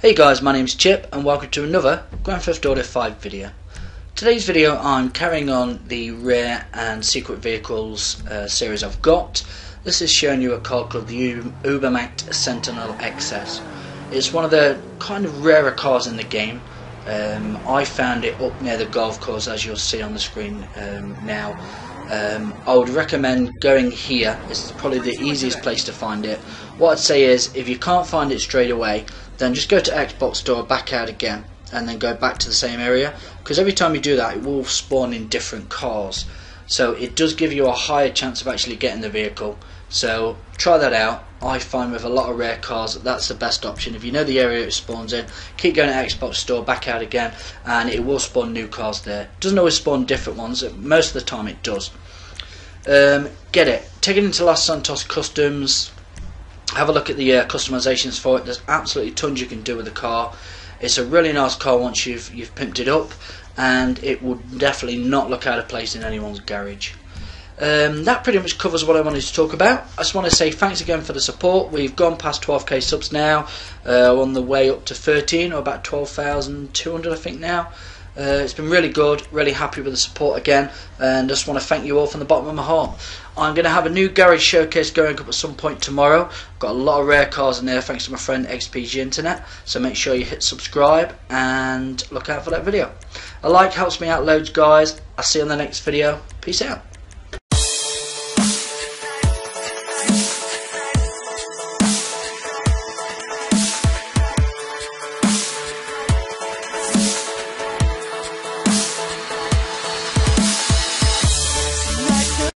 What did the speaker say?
Hey guys, my name's Chip and welcome to another Grand Theft Auto 5 video. Today's video I'm carrying on the rare and secret vehicles uh, series I've got. This is showing you a car called the Ubermacht Sentinel XS. It's one of the kind of rarer cars in the game. Um, I found it up near the golf course as you'll see on the screen um, now. Um, I would recommend going here. It's probably the easiest place to find it. What I'd say is, if you can't find it straight away, then just go to Xbox Store, back out again, and then go back to the same area. Because every time you do that, it will spawn in different cars. So it does give you a higher chance of actually getting the vehicle. So try that out. I find with a lot of rare cars that that's the best option. If you know the area it spawns in, keep going to Xbox Store, back out again, and it will spawn new cars there. Doesn't always spawn different ones. Most of the time it does. Um, get it. Take it into Los Santos Customs. Have a look at the uh, customizations for it. There's absolutely tons you can do with the car. It's a really nice car once you've you've pimped it up, and it would definitely not look out of place in anyone's garage. Um, that pretty much covers what I wanted to talk about. I just want to say thanks again for the support. We've gone past 12k subs now, uh, on the way up to 13 or about 12,200 I think now. Uh, it's been really good, really happy with the support again, and just want to thank you all from the bottom of my heart. I'm going to have a new garage showcase going up at some point tomorrow. Got a lot of rare cars in there thanks to my friend XPG Internet, so make sure you hit subscribe and look out for that video. A like helps me out loads, guys. I'll see you on the next video. Peace out.